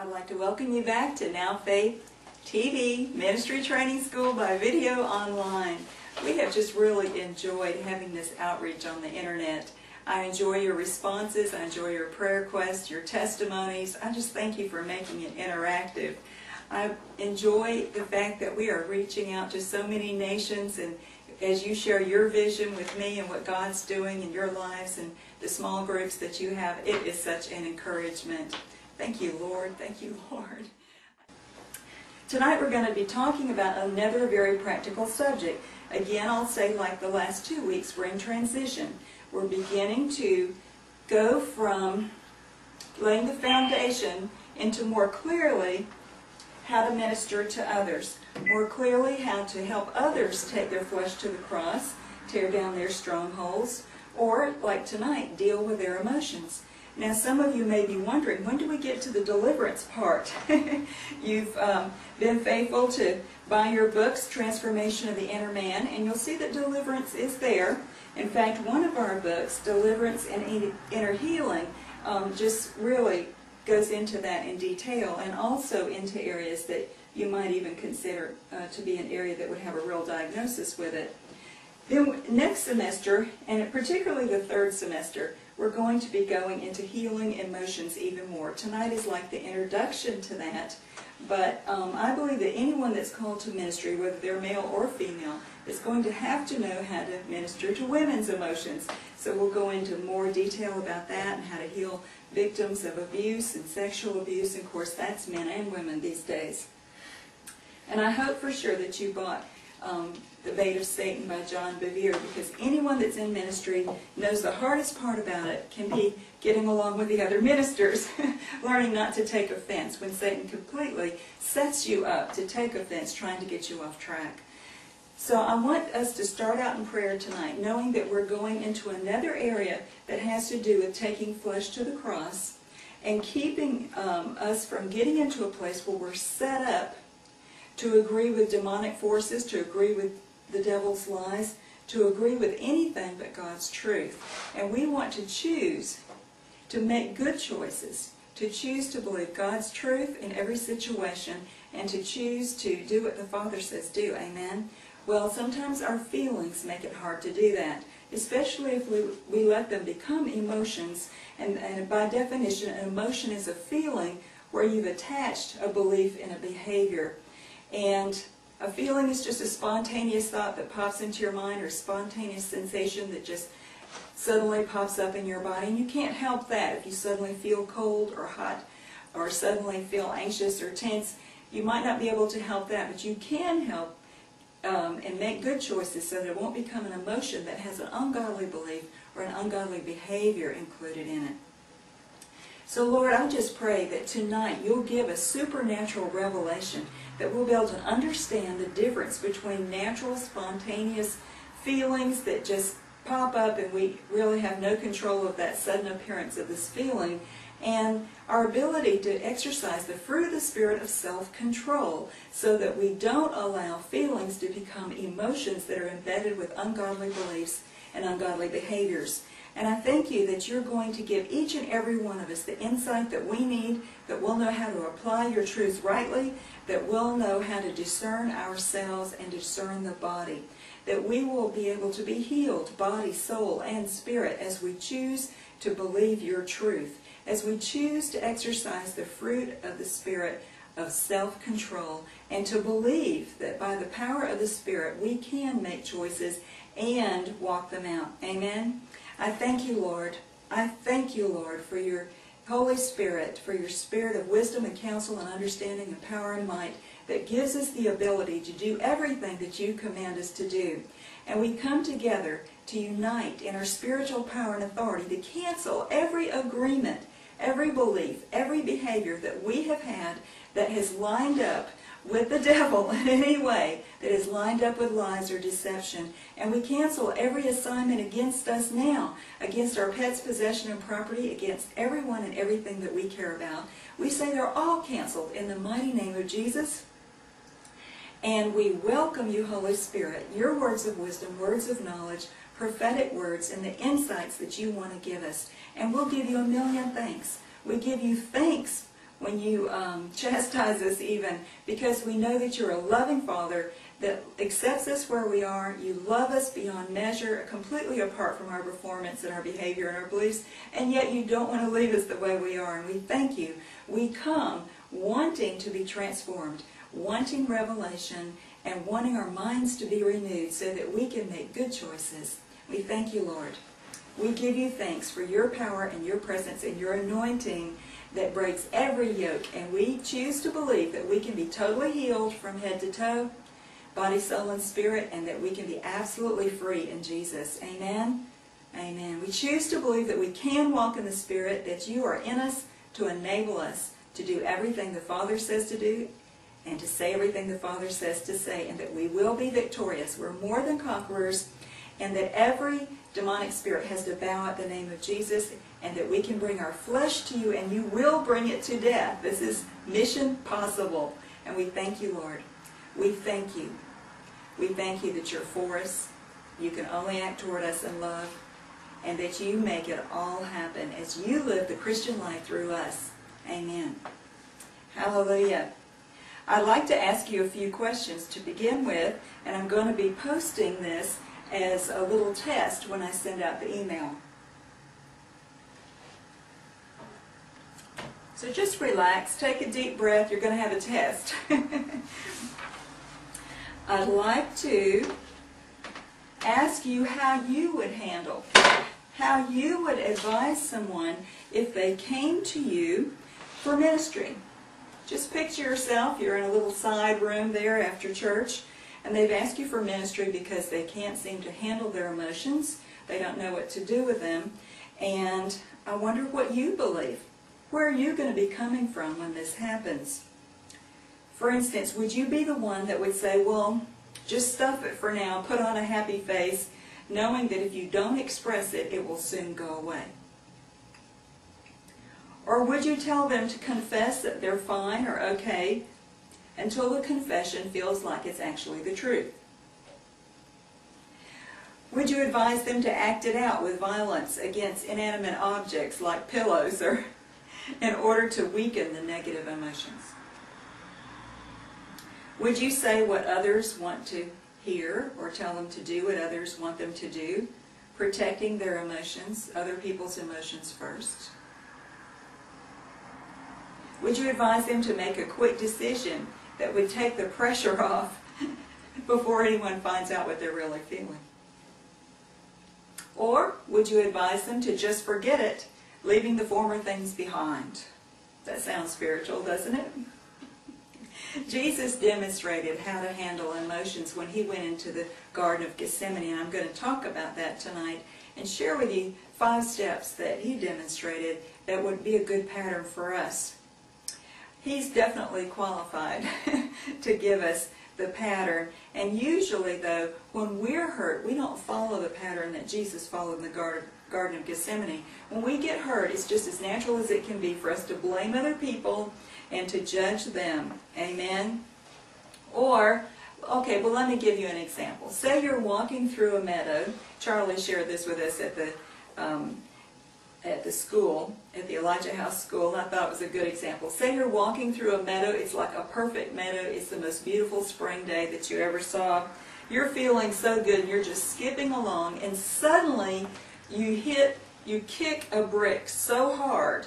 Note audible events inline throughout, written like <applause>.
I'd like to welcome you back to Now Faith TV Ministry Training School by video online. We have just really enjoyed having this outreach on the internet. I enjoy your responses, I enjoy your prayer requests, your testimonies. I just thank you for making it interactive. I enjoy the fact that we are reaching out to so many nations and as you share your vision with me and what God's doing in your lives and the small groups that you have, it is such an encouragement. Thank you, Lord. Thank you, Lord. Tonight we're going to be talking about another very practical subject. Again, I'll say like the last two weeks, we're in transition. We're beginning to go from laying the foundation into more clearly how to minister to others. More clearly how to help others take their flesh to the cross, tear down their strongholds, or, like tonight, deal with their emotions. Now, some of you may be wondering, when do we get to the deliverance part? <laughs> You've um, been faithful to buy your books, Transformation of the Inner Man, and you'll see that deliverance is there. In fact, one of our books, Deliverance and Inner Healing, um, just really goes into that in detail and also into areas that you might even consider uh, to be an area that would have a real diagnosis with it. Then next semester, and particularly the third semester, we're going to be going into healing emotions even more. Tonight is like the introduction to that, but um, I believe that anyone that's called to ministry, whether they're male or female, is going to have to know how to minister to women's emotions. So we'll go into more detail about that and how to heal victims of abuse and sexual abuse. And of course, that's men and women these days. And I hope for sure that you bought um, The Bait of Satan by John Bevere because anyone that's in ministry knows the hardest part about it can be getting along with the other ministers, <laughs> learning not to take offense when Satan completely sets you up to take offense, trying to get you off track. So I want us to start out in prayer tonight, knowing that we're going into another area that has to do with taking flesh to the cross and keeping um, us from getting into a place where we're set up to agree with demonic forces, to agree with the devil's lies, to agree with anything but God's truth. And we want to choose to make good choices, to choose to believe God's truth in every situation, and to choose to do what the Father says do. Amen? Well, sometimes our feelings make it hard to do that, especially if we, we let them become emotions. And, and by definition, an emotion is a feeling where you've attached a belief in a behavior. And a feeling is just a spontaneous thought that pops into your mind or a spontaneous sensation that just suddenly pops up in your body. And you can't help that if you suddenly feel cold or hot or suddenly feel anxious or tense. You might not be able to help that, but you can help um, and make good choices so that it won't become an emotion that has an ungodly belief or an ungodly behavior included in it. So Lord, I just pray that tonight you'll give us supernatural revelation that we'll be able to understand the difference between natural, spontaneous feelings that just pop up and we really have no control of that sudden appearance of this feeling and our ability to exercise the fruit of the spirit of self-control so that we don't allow feelings to become emotions that are embedded with ungodly beliefs and ungodly behaviors. And I thank you that you're going to give each and every one of us the insight that we need, that we'll know how to apply your truth rightly, that we'll know how to discern ourselves and discern the body, that we will be able to be healed, body, soul, and spirit, as we choose to believe your truth, as we choose to exercise the fruit of the Spirit of self-control, and to believe that by the power of the Spirit we can make choices and walk them out. Amen? I thank you, Lord. I thank you, Lord, for your Holy Spirit, for your spirit of wisdom and counsel and understanding and power and might that gives us the ability to do everything that you command us to do. And we come together to unite in our spiritual power and authority to cancel every agreement, every belief, every behavior that we have had that has lined up with the devil <laughs> in any way that is lined up with lies or deception. And we cancel every assignment against us now, against our pets' possession and property, against everyone and everything that we care about. We say they're all canceled in the mighty name of Jesus. And we welcome you, Holy Spirit, your words of wisdom, words of knowledge, prophetic words, and the insights that you want to give us. And we'll give you a million thanks. We give you thanks when you um, <laughs> chastise us even, because we know that you're a loving Father that accepts us where we are. You love us beyond measure, completely apart from our performance and our behavior and our beliefs, and yet you don't want to leave us the way we are. And we thank you. We come wanting to be transformed, wanting revelation, and wanting our minds to be renewed so that we can make good choices. We thank you, Lord. We give you thanks for your power and your presence and your anointing that breaks every yoke. And we choose to believe that we can be totally healed from head to toe, body, soul, and spirit, and that we can be absolutely free in Jesus. Amen? Amen. We choose to believe that we can walk in the Spirit, that you are in us to enable us to do everything the Father says to do and to say everything the Father says to say, and that we will be victorious. We're more than conquerors, and that every demonic spirit has to bow at the name of Jesus, and that we can bring our flesh to you, and you will bring it to death. This is mission possible. And we thank you, Lord. We thank you. We thank you that you're for us. You can only act toward us in love, and that you make it all happen as you live the Christian life through us. Amen. Hallelujah. I'd like to ask you a few questions to begin with, and I'm going to be posting this as a little test when I send out the email. So just relax, take a deep breath, you're going to have a test. <laughs> I'd like to ask you how you would handle, how you would advise someone if they came to you for ministry. Just picture yourself, you're in a little side room there after church, and they've asked you for ministry because they can't seem to handle their emotions. They don't know what to do with them. And I wonder what you believe. Where are you going to be coming from when this happens? For instance, would you be the one that would say, well, just stuff it for now, put on a happy face, knowing that if you don't express it, it will soon go away? Or would you tell them to confess that they're fine or okay until the confession feels like it's actually the truth? Would you advise them to act it out with violence against inanimate objects like pillows or <laughs> in order to weaken the negative emotions? Would you say what others want to hear or tell them to do what others want them to do, protecting their emotions, other people's emotions first? Would you advise them to make a quick decision that would take the pressure <laughs> off before anyone finds out what they're really feeling? Or would you advise them to just forget it, leaving the former things behind? That sounds spiritual, doesn't it? <laughs> Jesus demonstrated how to handle emotions when he went into the Garden of Gethsemane, and I'm going to talk about that tonight and share with you five steps that he demonstrated that would be a good pattern for us he's definitely qualified <laughs> to give us the pattern. And usually, though, when we're hurt, we don't follow the pattern that Jesus followed in the Garden, Garden of Gethsemane. When we get hurt, it's just as natural as it can be for us to blame other people and to judge them. Amen? Or, okay, well, let me give you an example. Say you're walking through a meadow. Charlie shared this with us at the um, at the school, at the Elijah House School, I thought it was a good example. Say you're walking through a meadow, it's like a perfect meadow, it's the most beautiful spring day that you ever saw. You're feeling so good, you're just skipping along, and suddenly you hit, you kick a brick so hard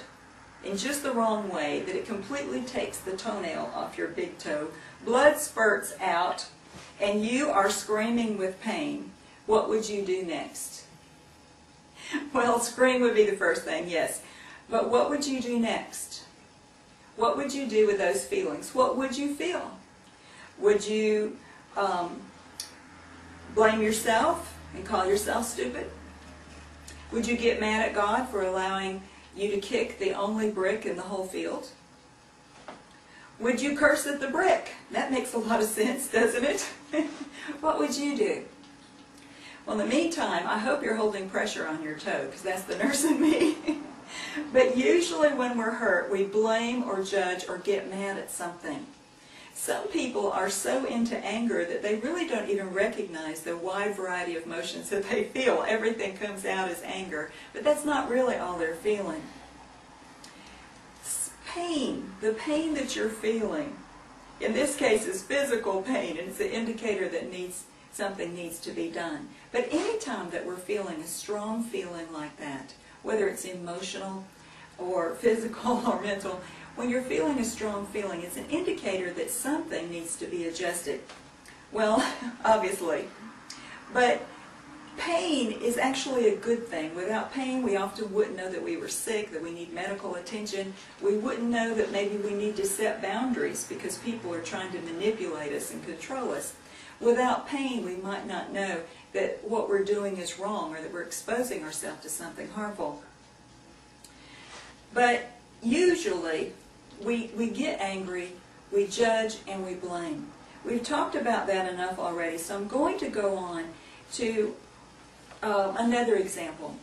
in just the wrong way that it completely takes the toenail off your big toe. Blood spurts out, and you are screaming with pain. What would you do next? <laughs> well, scream would be the first thing, yes. But what would you do next? What would you do with those feelings? What would you feel? Would you um, blame yourself and call yourself stupid? Would you get mad at God for allowing you to kick the only brick in the whole field? Would you curse at the brick? That makes a lot of sense, <laughs> doesn't it? <laughs> what would you do? Well, in the meantime, I hope you're holding pressure on your toe, because that's the <laughs> nurse in me. but usually when we're hurt, we blame or judge or get mad at something. Some people are so into anger that they really don't even recognize the wide variety of emotions that they feel. Everything comes out as anger, but that's not really all they're feeling. pain, the pain that you're feeling, in this case is physical pain, and it's an indicator that needs something needs to be done. But anytime that we're feeling a strong feeling like that, whether it's emotional or <laughs> physical or mental, when you're feeling a strong feeling, it's an indicator that something needs to be adjusted. Well, <laughs> obviously. But pain is actually a good thing. Without pain, we often wouldn't know that we were sick, that we need medical attention. We wouldn't know that maybe we need to set boundaries because people are trying to manipulate us and control us. Without pain, we might not know that what we're doing is wrong or that we're exposing ourselves to something harmful. But usually, we, we get angry, we judge, and we blame. We've talked about that enough already, so I'm going to go on to uh, another example.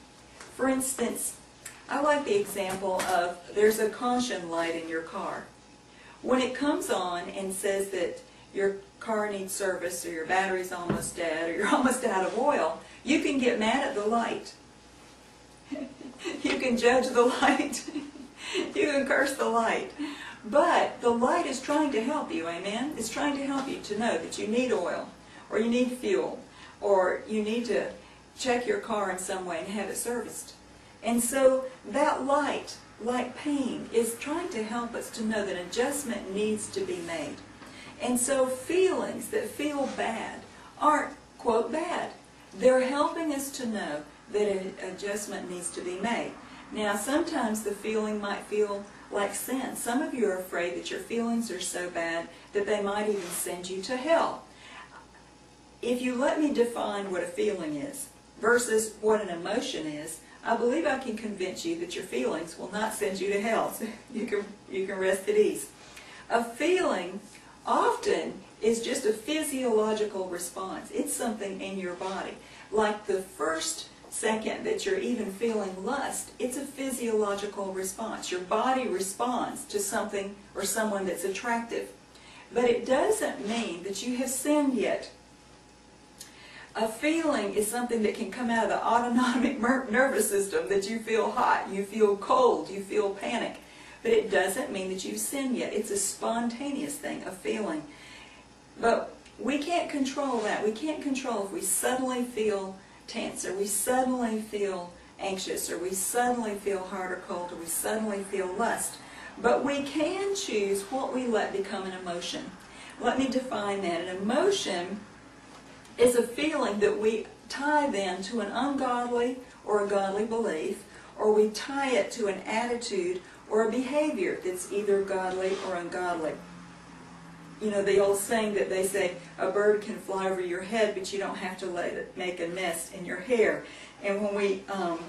For instance, I like the example of there's a caution light in your car. When it comes on and says that your car needs service or your battery's almost dead or you're <laughs> almost out of oil, you can get mad at the light. <laughs> you can judge the light. <laughs> you can curse the light. But the light is trying to help you, amen? It's trying to help you to know that you need oil or you need fuel or you need to check your car in some way and have it serviced. And so that light, like pain, is trying to help us to know that adjustment needs to be made. And so feelings that feel bad aren't, quote, bad. They're helping us to know that an adjustment needs to be made. Now, sometimes the feeling might feel like sin. Some of you are afraid that your feelings are so bad that they might even send you to hell. If you let me define what a feeling is, versus what an emotion is, I believe I can convince you that your feelings will not send you to hell. So <laughs> you can, you can rest at ease. A feeling often is just a physiological response. It's something in your body. Like the first second that you're even feeling lust, it's a physiological response. Your body responds to something or someone that's attractive. But it doesn't mean that you have sinned yet. A feeling is something that can come out of the autonomic <laughs> nervous system, that you feel hot, you feel cold, you feel panic. But it doesn't mean that you've sinned yet. It's a spontaneous thing, a feeling. But we can't control that. We can't control if we suddenly feel tense, or we suddenly feel anxious, or we suddenly feel hard or cold, or we suddenly feel lust. But we can choose what we let become an emotion. Let me define that. An emotion is a feeling that we tie then to an ungodly or a godly belief, or we tie it to an attitude or a behavior that's either godly or ungodly. You know, the old saying that they say, a bird can fly over your head, but you don't have to let it make a nest in your hair. And when we, um,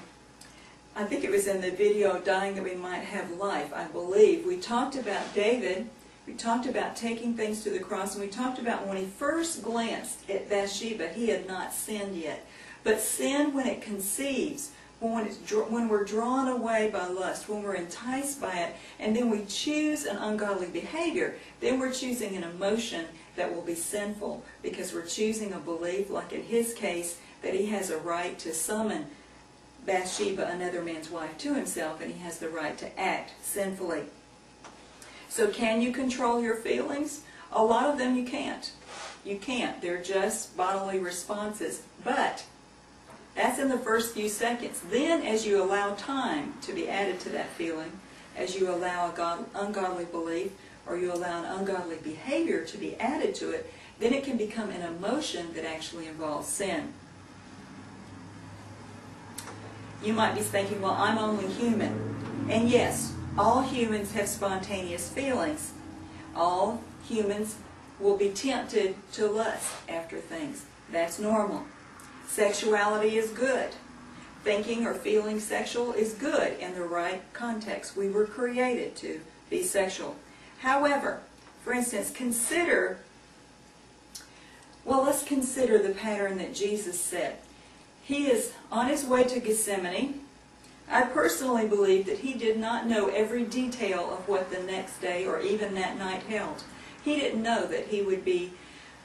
I think it was in the video, Dying That We Might Have Life, I believe, we talked about David we talked about taking things to the cross, and we talked about when he first glanced at Bathsheba, he had not sinned yet. But sin, when it conceives, when, when we're drawn away by lust, when we're enticed by it, and then we choose an ungodly behavior, then we're choosing an emotion that will be sinful because we're choosing a belief, like in his case, that he has a right to summon Bathsheba, another man's wife, to himself, and he has the right to act sinfully. So can you control your feelings? A lot of them you can't. You can't. They're just bodily responses. But that's in the first few seconds. Then as you allow time to be added to that feeling, as you allow a God, ungodly belief or you allow an ungodly behavior to be added to it, then it can become an emotion that actually involves sin. You might be thinking, well, I'm only human. And yes, all humans have spontaneous feelings. All humans will be tempted to lust after things. That's normal. Sexuality is good. Thinking or feeling sexual is good in the right context. We were created to be sexual. However, for instance, consider, well, let's consider the pattern that Jesus set. He is on his way to Gethsemane. I personally believe that he did not know every detail of what the next day or even that night held. He didn't know that he would be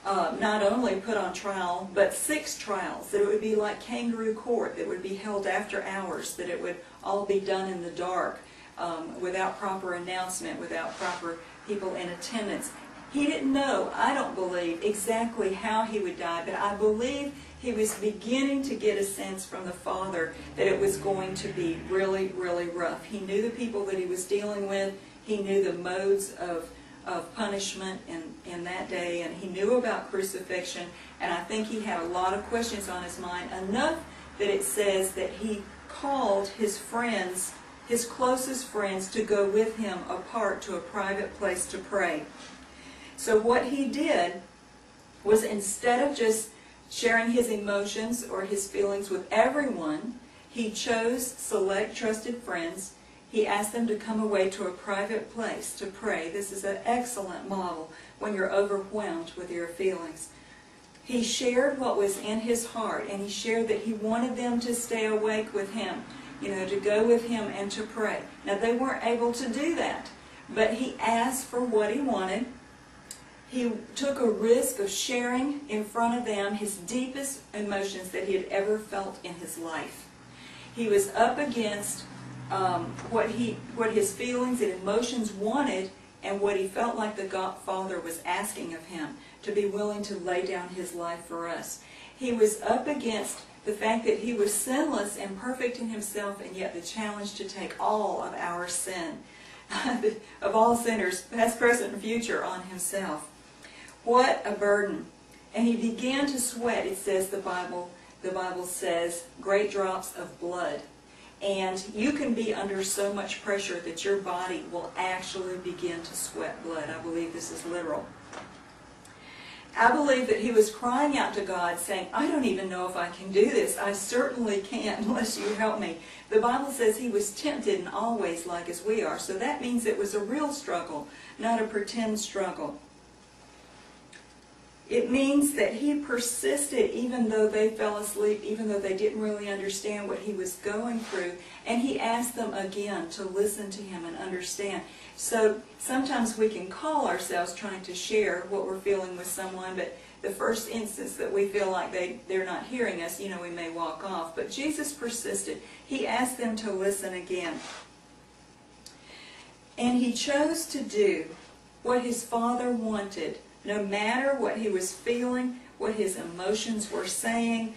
uh, not only put on trial, but six trials, that it would be like kangaroo court, that would be held after hours, that it would all be done in the dark, um, without proper announcement, without proper people in attendance. He didn't know, I don't believe, exactly how he would die, but I believe he was beginning to get a sense from the Father that it was going to be really, really rough. He knew the people that he was dealing with. He knew the modes of, of punishment in, in that day, and he knew about crucifixion, and I think he had a lot of questions on his mind, enough that it says that he called his friends, his closest friends, to go with him apart to a private place to pray. So what he did was instead of just sharing his emotions or his feelings with everyone, he chose select trusted friends. He asked them to come away to a private place to pray. This is an excellent model when you're overwhelmed with your feelings. He shared what was in his heart, and he shared that he wanted them to stay awake with him, you know, to go with him and to pray. Now, they weren't able to do that, but he asked for what he wanted. He took a risk of sharing in front of them his deepest emotions that he had ever felt in his life. He was up against um, what he, what his feelings and emotions wanted, and what he felt like the God Father was asking of him to be willing to lay down his life for us. He was up against the fact that he was sinless and perfect in himself, and yet the challenge to take all of our sin, <laughs> of all sinners, past, present, and future, on himself. What a burden. And he began to sweat, it says the Bible, the Bible says, great drops of blood. And you can be under so much pressure that your body will actually begin to sweat blood. I believe this is literal. I believe that he was crying out to God saying, I don't even know if I can do this. I certainly can't <laughs> unless you help me. The Bible says he was tempted and always like as we are. So that means it was a real struggle, not a pretend struggle. It means that he persisted even though they fell asleep, even though they didn't really understand what he was going through. And he asked them again to listen to him and understand. So sometimes we can call ourselves trying to share what we're feeling with someone, but the first instance that we feel like they, they're not hearing us, you know, we may walk off. But Jesus persisted. He asked them to listen again. And he chose to do what his Father wanted no matter what he was feeling, what his emotions were saying,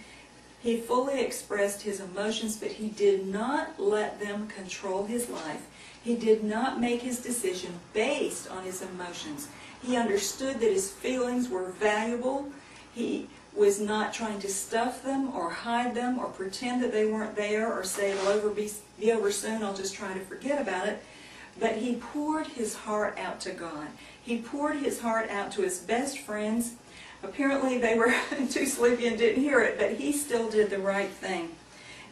he fully expressed his emotions, but he did not let them control his life. He did not make his decision based on his emotions. He understood that his feelings were valuable. He was not trying to stuff them or hide them or pretend that they weren't there or say it'll over be, be over soon, I'll just try to forget about it. But he poured his heart out to God. He poured his heart out to his best friends. Apparently they were <laughs> too sleepy and didn't hear it, but he still did the right thing.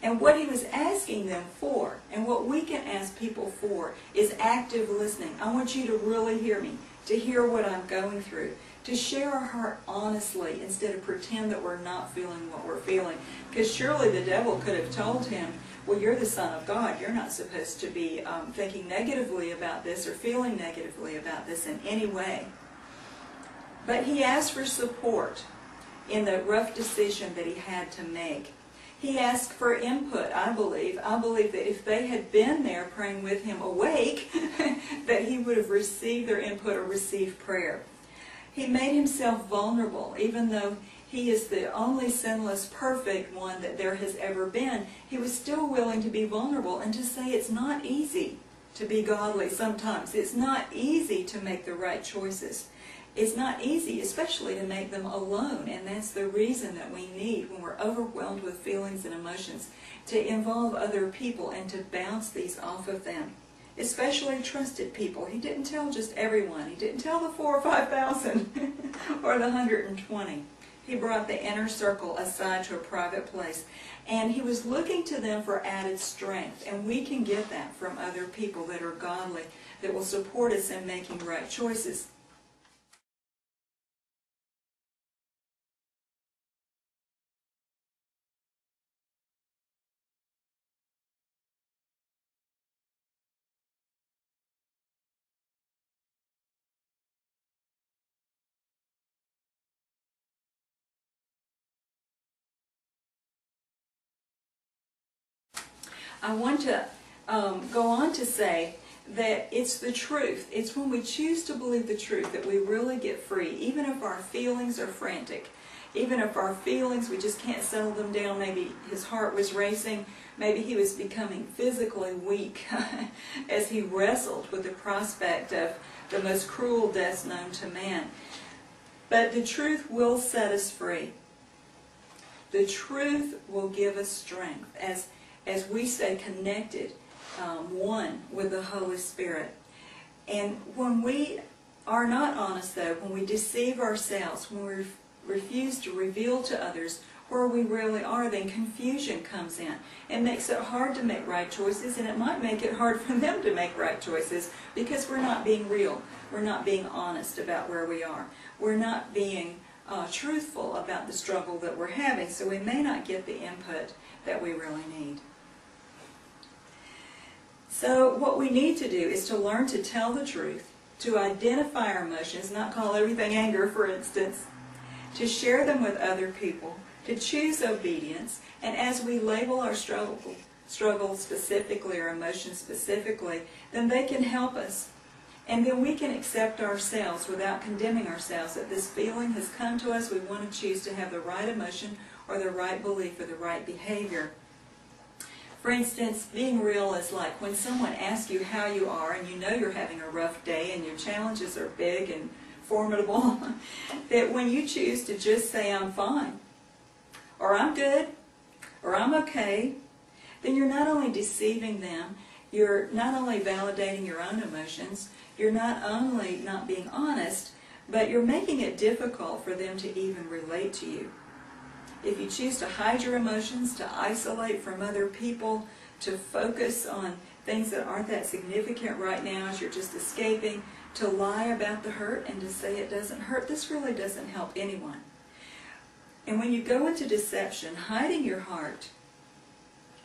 And what he was asking them for, and what we can ask people for, is active listening. I want you to really hear me, to hear what I'm going through, to share our heart honestly instead of pretend that we're not feeling what we're feeling. Because surely the devil could have told him, well, you're the Son of God. You're not supposed to be um, thinking negatively about this or feeling negatively about this in any way. But he asked for support in the rough decision that he had to make. He asked for input, I believe. I believe that if they had been there praying with him awake, <laughs> that he would have received their input or received prayer. He made himself vulnerable, even though he is the only sinless, perfect one that there has ever been. He was still willing to be vulnerable and to say it's not easy to be godly sometimes. It's not easy to make the right choices. It's not easy, especially to make them alone, and that's the reason that we need, when we're overwhelmed with feelings and emotions, to involve other people and to bounce these off of them. Especially trusted people. He didn't tell just everyone. He didn't tell the four or five thousand <laughs> or the hundred and twenty. He brought the inner circle aside to a private place. And he was looking to them for added strength. And we can get that from other people that are godly, that will support us in making right choices. I want to um, go on to say that it's the truth. It's when we choose to believe the truth that we really get free, even if our feelings are frantic. Even if our feelings, we just can't settle them down. Maybe his heart was racing. Maybe he was becoming physically weak <laughs> as he wrestled with the prospect of the most cruel death known to man. But the truth will set us free. The truth will give us strength as, as we stay connected, um, one with the Holy Spirit. And when we are not honest, though, when we deceive ourselves, when we refuse to reveal to others where we really are, then confusion comes in. It makes it hard to make right choices, and it might make it hard <laughs> for them to make right choices because we're not being real. We're not being honest about where we are. We're not being uh, truthful about the struggle that we're having, so we may not get the input that we really need. So what we need to do is to learn to tell the truth, to identify our emotions, not call everything anger, for instance, to share them with other people, to choose obedience, and as we label our struggle, struggle specifically or emotions specifically, then they can help us and then we can accept ourselves without condemning ourselves that this feeling has come to us. We want to choose to have the right emotion or the right belief or the right behavior. For instance, being real is like when someone asks you how you are and you know you're having a rough day and your challenges are big and formidable, <laughs> that when you choose to just say, I'm fine, or I'm good, or I'm okay, then you're not only deceiving them, you're not only validating your own emotions, you're not only not being honest, but you're making it difficult for them to even relate to you. If you choose to hide your emotions, to isolate from other people, to focus on things that aren't that significant right now as you're just escaping, to lie about the hurt and to say it doesn't hurt, this really doesn't help anyone. And when you go into deception, hiding your heart,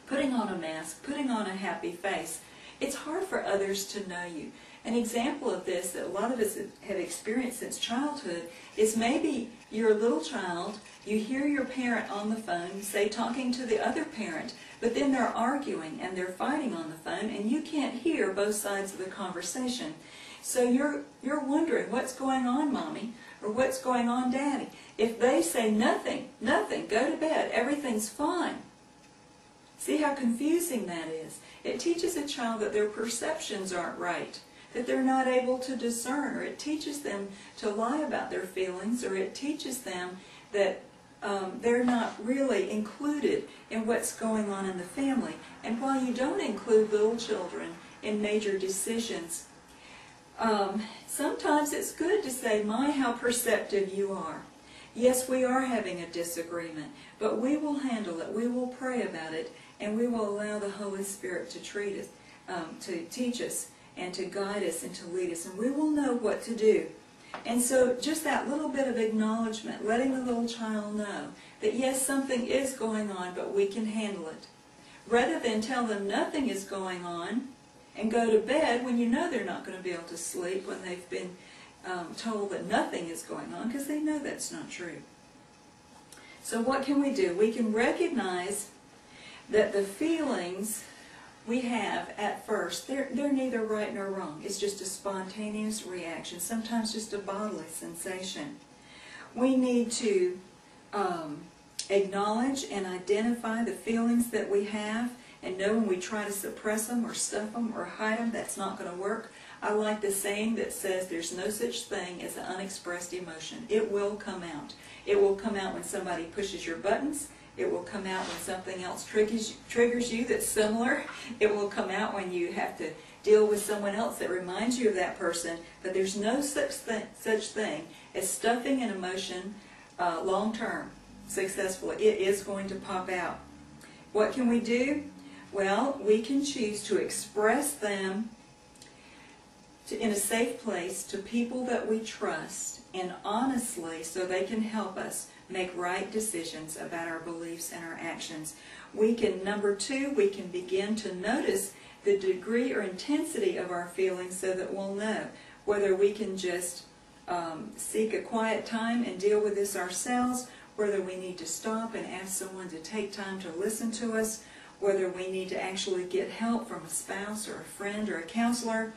putting on a mask, putting on a happy face, it's hard for others to know you. An example of this that a lot of us have experienced since childhood is maybe you're a little child, you hear your parent on the phone, say talking to the other parent, but then they're arguing and they're fighting on the phone and you can't hear both sides of the conversation. So you're, you're wondering, what's going on, Mommy? Or what's going on, Daddy? If they say nothing, nothing, go to bed, everything's fine. See how confusing that is? It teaches a child that their perceptions aren't right that they're not able to discern, or it teaches them to lie about their feelings, or it teaches them that um, they're not really included in what's going on in the family. And while you don't include little children in major decisions, um, sometimes it's good to say, my, how perceptive you are. Yes, we are having a disagreement, but we will handle it. We will pray about it, and we will allow the Holy Spirit to treat us, um, to teach us and to guide us and to lead us, and we will know what to do. And so just that little bit of acknowledgement, letting the little child know that yes, something is going on, but we can handle it. Rather than tell them nothing is going on and go to bed when you know they're not going to be able to sleep when they've been um, told that nothing is going on because they know that's not true. So what can we do? We can recognize that the feelings we have at first, they're, they're neither right nor wrong. It's just a spontaneous reaction, sometimes just a bodily sensation. We need to um, acknowledge and identify the feelings that we have and know when we try to suppress them or stuff them or hide them, that's not going to work. I like the saying that says there's no such thing as an unexpressed emotion. It will come out. It will come out when somebody pushes your buttons. It will come out when something else triggers, triggers you that's similar. It will come out when you have to deal with someone else that reminds you of that person. But there's no such, th such thing as stuffing an emotion uh, long term successfully. It is going to pop out. What can we do? Well, we can choose to express them to, in a safe place to people that we trust and honestly so they can help us make right decisions about our beliefs and our actions. We can, number two, we can begin to notice the degree or intensity of our feelings so that we'll know whether we can just um, seek a quiet time and deal with this ourselves, whether we need to stop and ask someone to take time to listen to us, whether we need to actually get help from a spouse or a friend or a counselor.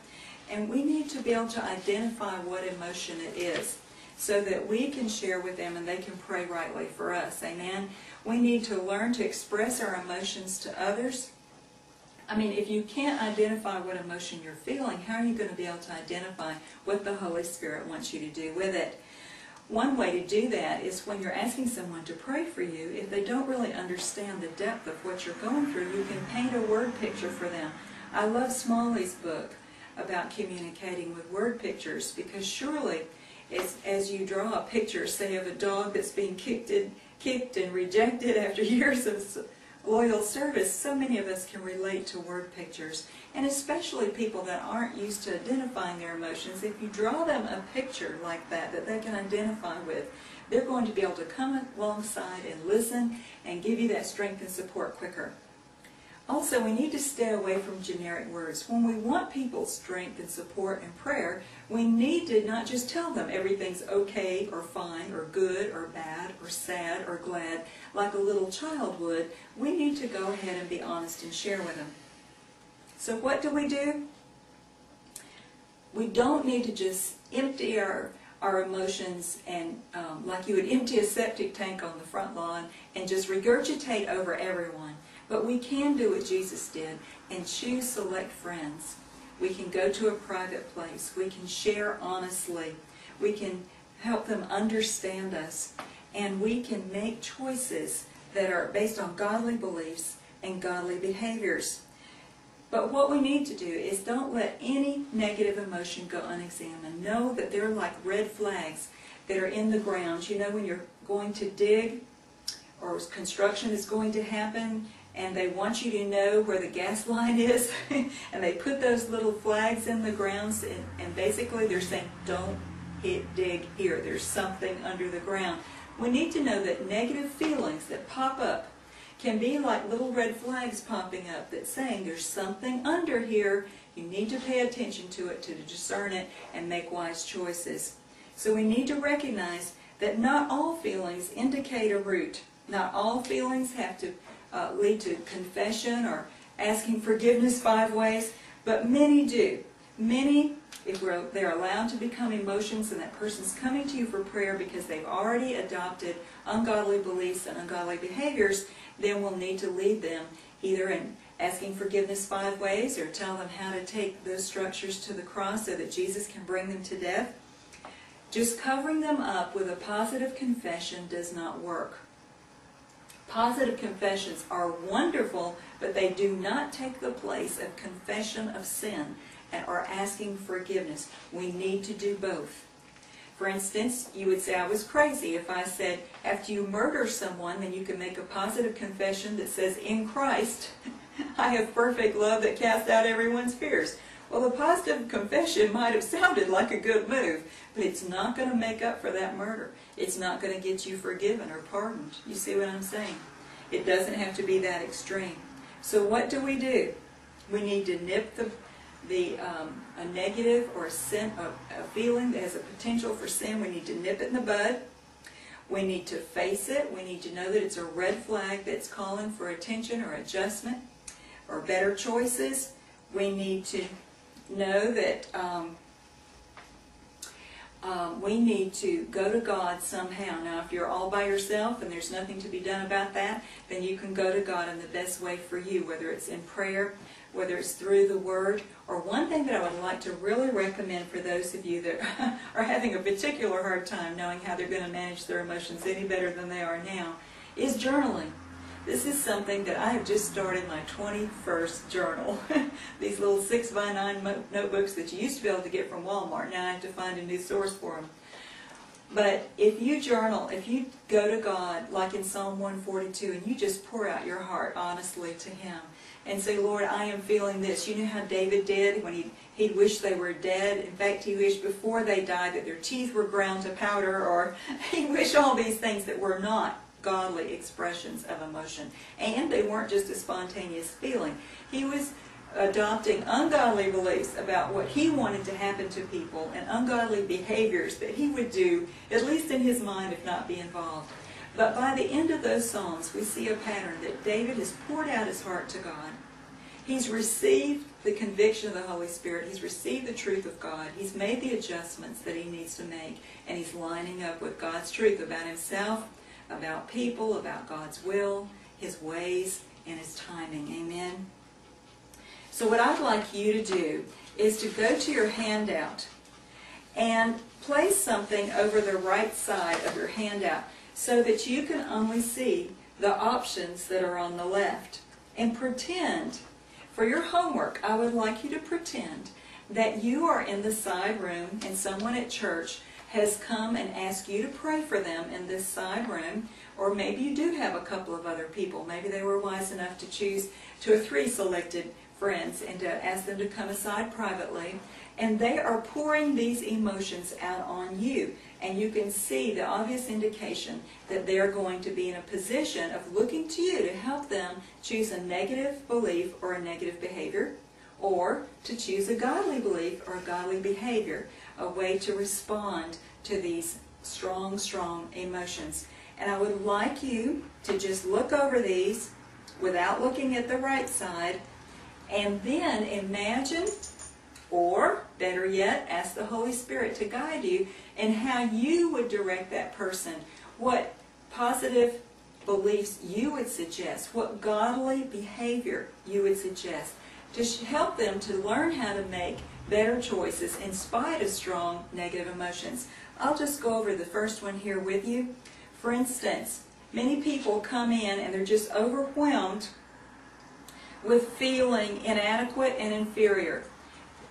And we need to be able to identify what emotion it is so that we can share with them and they can pray rightly for us. Amen. We need to learn to express our emotions to others. I mean, if you can't identify what emotion you're feeling, how are you going to be able to identify what the Holy Spirit wants you to do with it? One way to do that is when you're asking someone to pray for you, if they don't really understand the depth of what you're going through, you can paint a word picture for them. I love Smalley's book about communicating with word pictures because surely as, as you draw a picture, say, of a dog that's being kicked and, kicked and rejected after <laughs> years of loyal service, so many of us can relate to word pictures. And especially people that aren't used to identifying their emotions, if you draw them a picture like that, that they can identify with, they're going to be able to come alongside and listen and give you that strength and support quicker. Also, we need to stay away from generic words. When we want people's strength and support and prayer, we need to not just tell them everything's okay or fine or good or bad or sad or glad like a little child would. We need to go ahead and be honest and share with them. So what do we do? We don't need to just empty our our emotions and um, like you would empty a septic tank on the front lawn and just regurgitate over everyone. But we can do what Jesus did and choose select friends. We can go to a private place. We can share honestly. We can help them understand us. And we can make choices that are based on godly beliefs and godly behaviors. But what we need to do is don't let any negative emotion go unexamined. Know that they're like red flags that are in the ground. You know when you're going to dig or construction is going to happen and they want you to know where the gas <laughs> line is. And they put those little flags in the grounds and, and basically they're saying don't hit dig here. There's something under the ground. We need to know that negative feelings that pop up can be like little red flags popping up that's saying there's something under here. You need to pay attention to it to discern it and make wise choices. So we need to recognize that not all feelings indicate a root. Not all feelings have to uh, lead to confession or asking forgiveness five ways, but many do. Many, if they're allowed to become emotions and that person's coming to you for prayer because they've already adopted ungodly beliefs and ungodly behaviors, then we'll need to lead them either in asking forgiveness five ways or tell them how to take those structures to the cross so that Jesus can bring them to death. Just covering them up with a positive confession does not work. Positive confessions are wonderful, but they do not take the place of confession of sin and or asking forgiveness. We need to do both. For instance, you would say I was crazy if I said after you murder someone, then you can make a positive confession that says, in Christ, <laughs> I have perfect love that casts out everyone's fears. Well, the positive confession might have sounded like a good move, but it's not going to make up for that murder. It's not going to get you forgiven or pardoned. You see what I'm saying? It doesn't have to be that extreme. So what do we do? We need to nip the, the um, a negative or a, sin, a, a feeling that has a potential for sin. We need to nip it in the bud. We need to face it. We need to know that it's a red flag that's calling for attention or adjustment or better choices. We need to know that um, um, we need to go to God somehow. Now, if you're all by yourself and there's nothing to be done about that, then you can go to God in the best way for you, whether it's in prayer, whether it's through the Word, or one thing that I would like to really recommend for those of you that <laughs> are having a particular hard time knowing how they're going to manage their emotions any better than they are now, is journaling. This is something that I have just started my 21st journal. <laughs> These little 6 by 9 notebooks that you used to be able to get from Walmart. Now I have to find a new source for them. But if you journal, if you go to God, like in Psalm 142, and you just pour out your heart honestly to Him, and say, Lord, I am feeling this. You know how David did when he, he wished they were dead? In fact, he wished before they died that their teeth were ground to powder, or <laughs> he wished all these things that were not godly expressions of emotion. And they weren't just a spontaneous feeling. He was adopting ungodly beliefs about what he wanted to happen to people and ungodly behaviors that he would do, at least in his mind, if not be involved. But by the end of those Psalms, we see a pattern that David has poured out his heart to God. He's received the conviction of the Holy Spirit. He's received the truth of God. He's made the adjustments that he needs to make. And he's lining up with God's truth about himself, about people, about God's will, his ways, and his timing. Amen. So what I'd like you to do is to go to your handout and place something over the right side of your handout so that you can only see the options that are on the left. And pretend, for your homework, I would like you to pretend that you are in the side room and someone at church has come and asked you to pray for them in this side room, or maybe you do have a couple of other people. Maybe they were wise enough to choose two or three selected friends and to ask them to come aside privately. And they are pouring these emotions out on you. And you can see the obvious indication that they're going to be in a position of looking to you to help them choose a negative belief or a negative behavior, or to choose a godly belief or a godly behavior, a way to respond to these strong, strong emotions. And I would like you to just look over these without looking at the right side and then imagine, or better yet, ask the Holy Spirit to guide you in how you would direct that person, what positive beliefs you would suggest, what godly behavior you would suggest, to help them to learn how to make better choices in spite of strong negative emotions. I'll just go over the first one here with you. For instance, many people come in and they're just overwhelmed with feeling inadequate and inferior.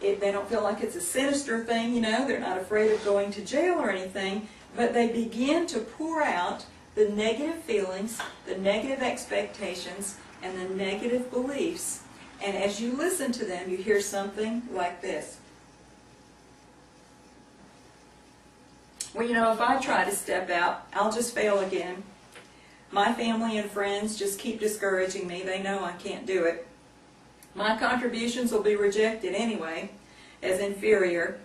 It, they don't feel like it's a sinister thing, you know, they're not afraid of going to jail or anything, but they begin to pour out the negative feelings, the negative expectations, and the negative beliefs. And as you listen to them, you hear something like this. Well, you know, if I try to step out, I'll just fail again. My family and friends just keep discouraging me. They know I can't do it. My contributions will be rejected anyway, as inferior.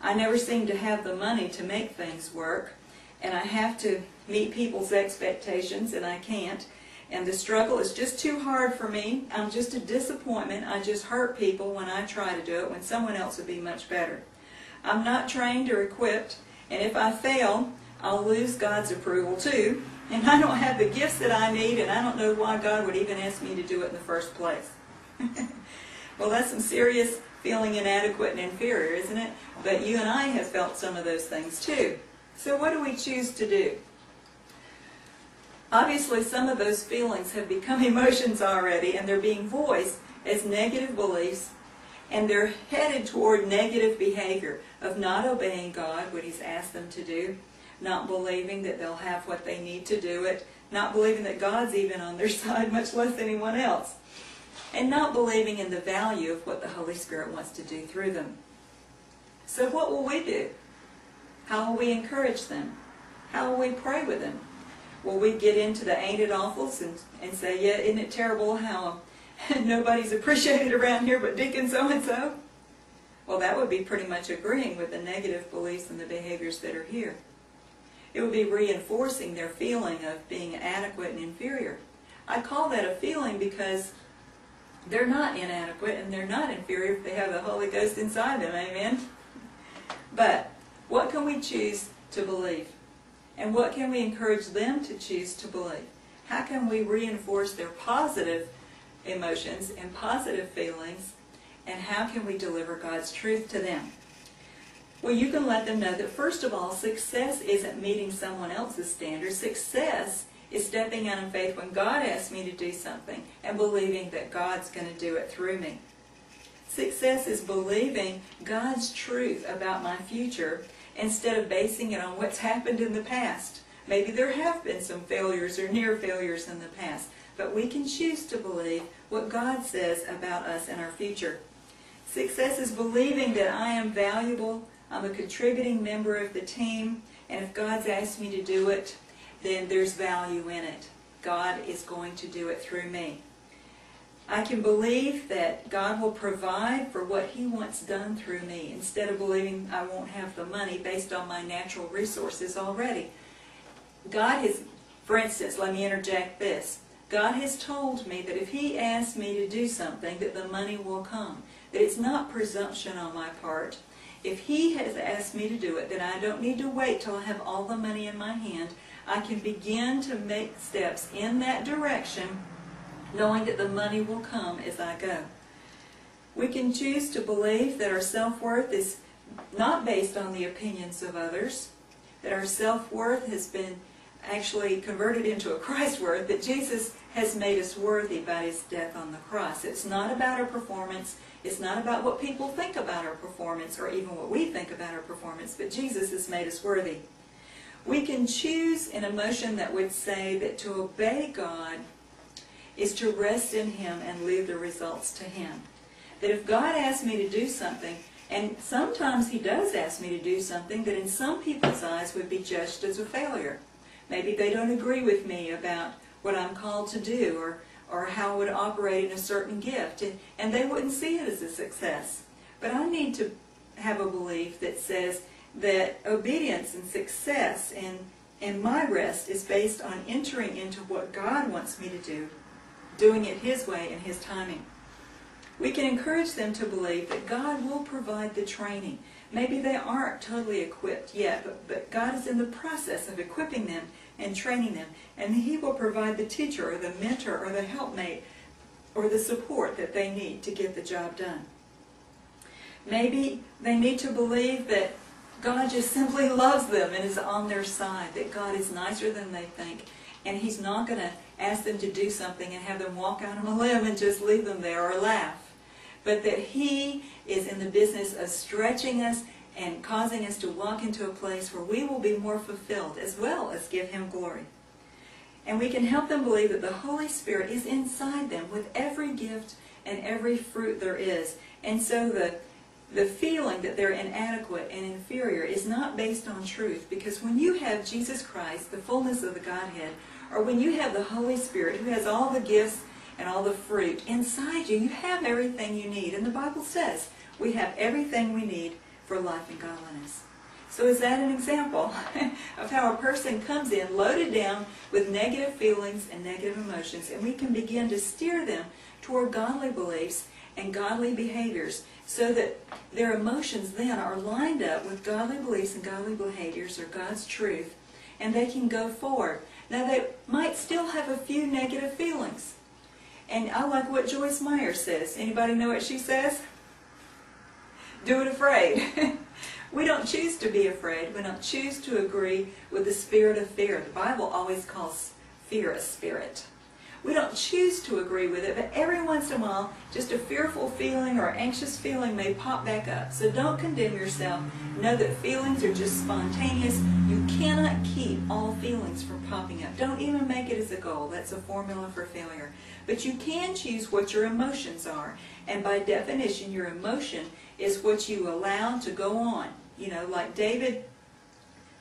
I never seem to have the money to make things work, and I have to meet people's expectations, and I can't. And the struggle is just too hard for me. I'm just a disappointment. I just hurt people when I try to do it when someone else would be much better. I'm not trained or equipped, and if I fail, I'll lose God's approval too and I don't have the gifts that I need, and I don't know why God would even ask me to do it in the first place. <laughs> well, that's some serious feeling inadequate and inferior, isn't it? But you and I have felt some of those things too. So what do we choose to do? Obviously, some of those feelings have become <laughs> emotions already, and they're being voiced as negative beliefs, and they're headed toward negative behavior of not obeying God, what He's asked them to do, not believing that they'll have what they need to do it, not believing that God's even on their <laughs> side, much less anyone else, and not believing in the value of what the Holy Spirit wants to do through them. So what will we do? How will we encourage them? How will we pray with them? Will we get into the ain't it awfuls and, and say, yeah, isn't it terrible how <laughs> nobody's appreciated around here but Deacon so-and-so? Well, that would be pretty much agreeing with the negative beliefs and the behaviors that are here it would be reinforcing their feeling of being adequate and inferior. I call that a feeling because they're not inadequate and they're not inferior if they have the Holy Ghost inside them, amen? But what can we choose to believe? And what can we encourage them to choose to believe? How can we reinforce their positive emotions and positive feelings? And how can we deliver God's truth to them? Well, you can let them know that first of all, success isn't meeting someone else's standards. Success is stepping out in faith when God asks me to do something and believing that God's going to do it through me. Success is believing God's truth about my future instead of basing it on what's happened in the past. Maybe there have been some failures or near failures in the past, but we can choose to believe what God says about us and our future. Success is believing that I am valuable, I'm a contributing member of the team, and if God's asked me to do it, then there's value in it. God is going to do it through me. I can believe that God will provide for what He wants done through me instead of believing I won't have the money based on my natural resources already. God has For instance, let me interject this. God has told me that if He asks me to do something, that the money will come. That it's not presumption on my part. If He has asked me to do it, then I don't need to wait till I have all the money in my hand. I can begin to make steps in that direction, knowing that the money will come as I go. We can choose to believe that our self-worth is not based on the opinions of others, that our self-worth has been actually converted into a Christ worth, that Jesus has made us worthy by his death on the cross. It's not about our performance. It's not about what people think about our performance or even what we think about our performance, but Jesus has made us worthy. We can choose an emotion that would say that to obey God is to rest in him and leave the results to him. That if God asks me to do something, and sometimes he does ask me to do something that in some people's eyes would be judged as a failure. Maybe they don't agree with me about what I'm called to do or, or how I would operate in a certain gift, and, and they wouldn't see it as a success. But I need to have a belief that says that obedience and success and, and my rest is based on entering into what God wants me to do, doing it His way and His timing. We can encourage them to believe that God will provide the training. Maybe they aren't totally equipped yet, but, but God is in the process of equipping them and training them. And He will provide the teacher or the mentor or the helpmate or the support that they need to get the job done. Maybe they need to believe that God just simply loves them and is on their side, that God is nicer than they think, and He's not going to ask them to do something and have them walk out on a limb and just leave them there or laugh but that He is in the business of stretching us and causing us to walk into a place where we will be more fulfilled as well as give Him glory. And we can help them believe that the Holy Spirit is inside them with every gift and every fruit there is. And so the, the feeling that they're inadequate and inferior is not based on truth because when you have Jesus Christ, the fullness of the Godhead, or when you have the Holy Spirit who has all the gifts and all the fruit inside you, you have everything you need. And the Bible says we have everything we need for life and godliness. So is that an example <laughs> of how a person comes in loaded down with negative feelings and negative emotions, and we can begin to steer them toward godly beliefs and godly behaviors so that their emotions then are lined up with godly beliefs and godly behaviors or God's truth, and they can go forward. Now they might still have a few negative feelings. And I like what Joyce Meyer says. Anybody know what she says? Do it afraid. <laughs> we don't choose to be afraid. We don't choose to agree with the spirit of fear. The Bible always calls fear a spirit. We don't choose to agree with it, but every once in a while, just a fearful feeling or anxious feeling may pop back up. So don't condemn yourself. Know that feelings are just spontaneous. You cannot keep all feelings from popping up. Don't even make it as a goal. That's a formula for failure. But you can choose what your emotions are. And by definition, your emotion is what you allow to go on. You know, like David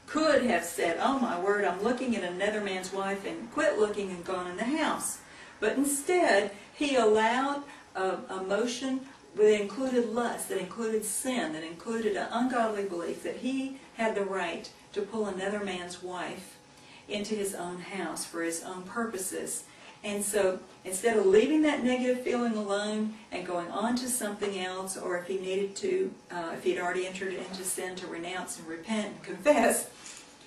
could have said, oh my word, I'm looking at another man's wife and quit looking and gone in the house. But instead, he allowed a emotion that included lust, that included sin, that included an ungodly belief that he had the right to pull another man's wife into his own house for his own purposes. And so instead of leaving that negative feeling alone and going on to something else, or if he needed to, uh, if he'd already entered into sin, to renounce and repent and confess,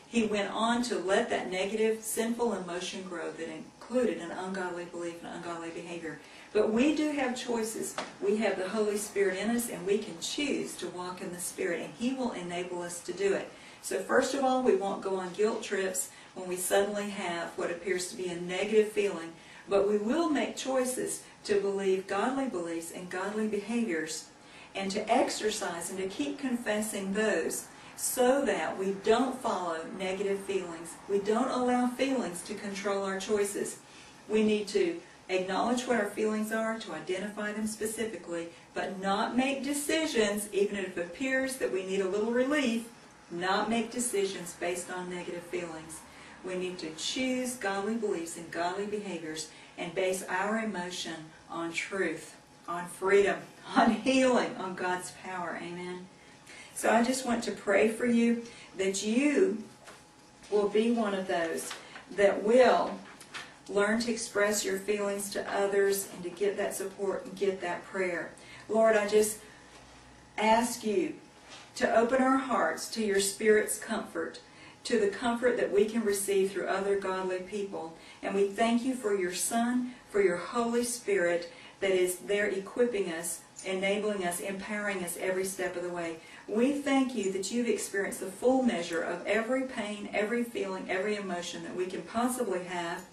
he went on to let that negative, sinful emotion grow that included an ungodly belief and ungodly behavior. But we do have choices. We have the Holy Spirit in us, and we can choose to walk in the Spirit, and He will enable us to do it. So first of all, we won't go on guilt trips when we suddenly have what appears to be a negative feeling, but we will make choices to believe godly beliefs and godly behaviors, and to exercise and to keep confessing those so that we don't follow negative feelings. We don't allow feelings to control our choices. We need to acknowledge what our feelings are, to identify them specifically, but not make decisions, even if it appears that we need a little relief, not make decisions based on negative feelings. We need to choose godly beliefs and godly behaviors and base our emotion on truth, on freedom, <laughs> on healing, on God's power. Amen. So I just want to pray for you that you will be one of those that will learn to express your feelings to others and to get that support and get that prayer. Lord, I just ask you to open our hearts to your Spirit's comfort, to the comfort that we can receive through other godly people. And we thank you for your Son, for your Holy Spirit that is there equipping us, enabling us, empowering us every step of the way. We thank you that you've experienced the full measure of every pain, every feeling, every emotion that we can possibly have.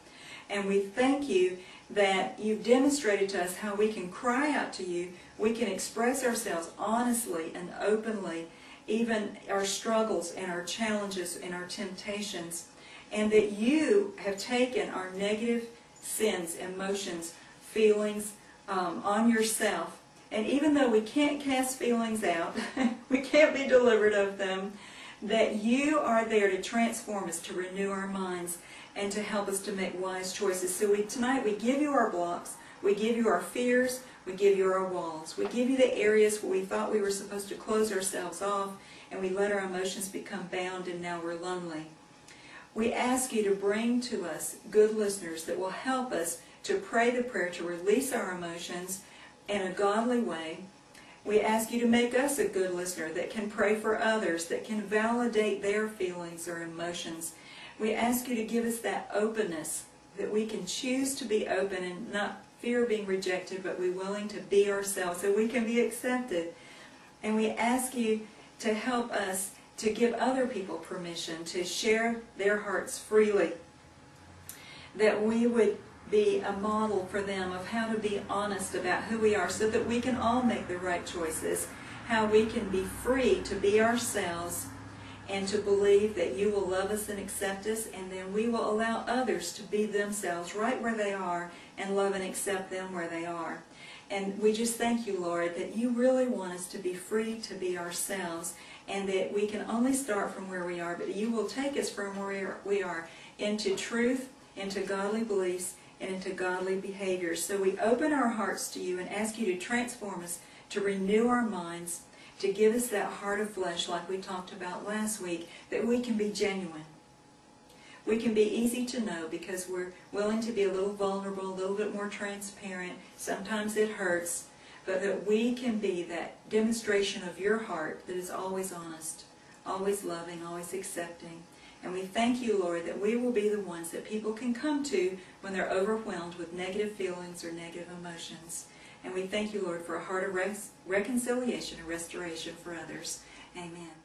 And we thank you that you've demonstrated to us how we can cry out to you, we can express ourselves honestly and openly, even our struggles and our challenges and our temptations, and that you have taken our negative sins, emotions, feelings um, on yourself. And even though we can't cast feelings out, <laughs> we can't be delivered of them, that you are there to transform us, to renew our minds, and to help us to make wise choices. So we, tonight we give you our blocks, we give you our fears, we give you our walls. We give you the areas where we thought we were supposed to close ourselves off, and we let our emotions become bound, and now we're lonely. We ask you to bring to us good listeners that will help us to pray the prayer to release our emotions in a godly way. We ask you to make us a good listener that can pray for others, that can validate their feelings or emotions. We ask you to give us that openness, that we can choose to be open and not fear of being rejected, but we're willing to be ourselves so we can be accepted. And we ask you to help us to give other people permission to share their hearts freely. That we would be a model for them of how to be honest about who we are so that we can all make the right choices. How we can be free to be ourselves and to believe that you will love us and accept us, and then we will allow others to be themselves right where they are and love and accept them where they are. And we just thank you, Lord, that you really want us to be free to be ourselves and that we can only start from where we are, but you will take us from where we are into truth, into godly beliefs, and into godly behaviors. So we open our hearts to you and ask you to transform us, to renew our minds, to give us that heart of flesh like we talked about last week, that we can be genuine. We can be easy to know because we're willing to be a little vulnerable, a little bit more transparent. Sometimes it hurts, but that we can be that demonstration of your heart that is always honest, always loving, always accepting. And we thank you, Lord, that we will be the ones that people can come to when they're overwhelmed with negative feelings or negative emotions. And we thank you, Lord, for a heart of reconciliation and restoration for others. Amen.